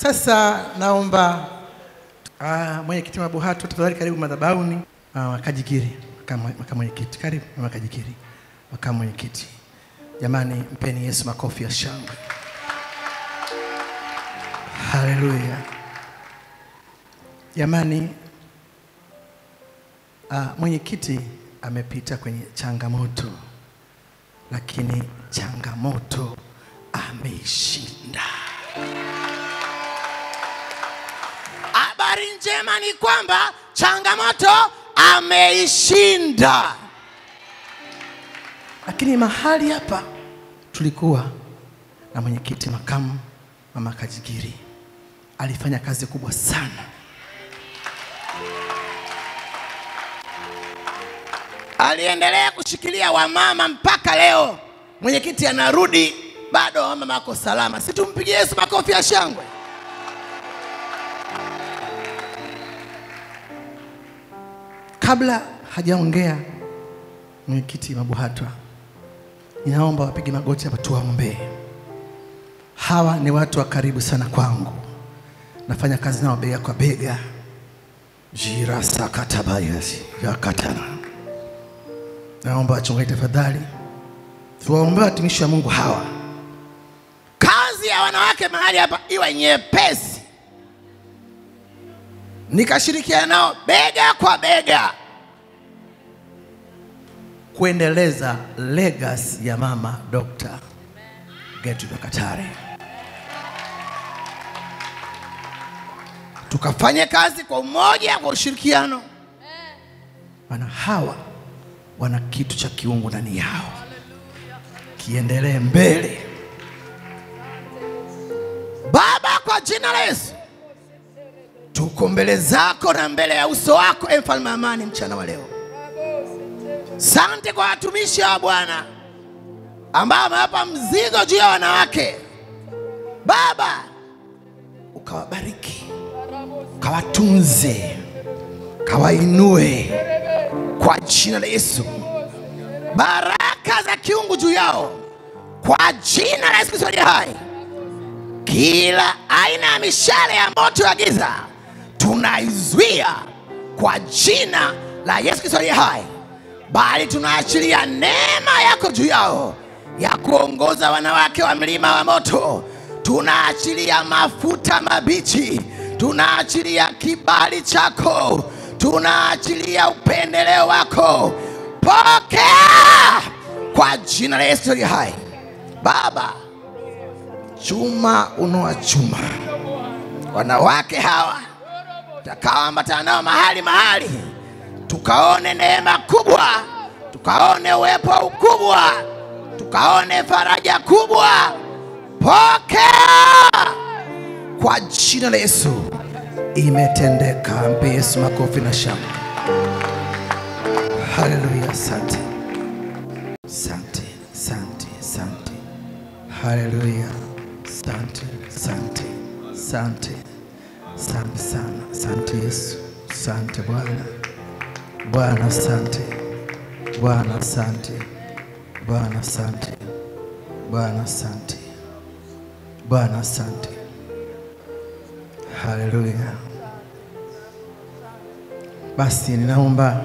Sasa naomba uh, mwenyekiti wa Buhatu tafadhali karibu madhabahuni. Uh, wakajikiri makamu mwenyekiti, karibu wakajikiri Kajikiri, makamu mwenyekiti. Jamani, mpeni Yesu makofi ya shangwe. Haleluya. Jamani, uh, mwenyekiti amepita kwenye changamoto, lakini changamoto ameishinda. Habari njema ni kwamba changamoto ameishinda. Lakini mahali hapa tulikuwa na mwenyekiti makamu mama Kajigiri, alifanya kazi kubwa sana. Aliendelea kushikilia wamama mpaka leo. Mwenyekiti anarudi, bado wamama wako salama. Si tumpigie Yesu makofi ya shangwe. Kabla hajaongea mwenyekiti Mabuhatwa, ninaomba wapige magoti hapa tuwaombee. Hawa ni watu wa karibu sana kwangu, nafanya kazi nao bega kwa bega. jira sakatabayasi yakatana. Naomba wachungaji tafadhali, tuwaombee watumishi wa Mungu hawa. Kazi ya wanawake mahali hapa iwe nyepesi, nikashirikiana nao bega kwa bega kuendeleza legacy ya mama Dr. Gertrude Katare. Tukafanye kazi kwa umoja, kwa ushirikiano, maana hawa wana kitu cha kiungu ndani yao, kiendelee mbele. Baba, kwa jina la Yesu, tuko mbele zako na mbele ya uso wako, e mfalme amani, mchana wa leo. Sante kwa watumishi wa Bwana ambao wamewapa mzigo juu ya wanawake. Baba, ukawabariki, ukawatunze, ukawainue kwa jina la Yesu. Baraka za kiungu juu yao kwa jina la Yesu Kristo aliye hai. Kila aina ya mishale ya moto ya giza tunaizuia kwa jina la Yesu Kristo aliye hai, bali tunaachilia neema yako juu yao ya kuongoza wanawake wa mlima wa moto. Tunaachilia mafuta mabichi, tunaachilia kibali chako, tunaachilia upendeleo wako. Pokea kwa jina la Yesu aliye hai. Baba, chuma unoa chuma wanawake hawa takaambatana nao mahali mahali, tukaone neema kubwa, tukaone uwepo ukubwa, tukaone faraja kubwa. Pokea kwa jina la Yesu, imetendeka. Mpe Yesu makofi na shangwe. Haleluya, asante, asante, asante, asante. Haleluya, asante, asante, asante, asante sana, asante Yesu, asante Bwana, Bwana asante, Bwana asante, Bwana asante, Bwana asante, Bwana asante. Haleluya. Basi ninaomba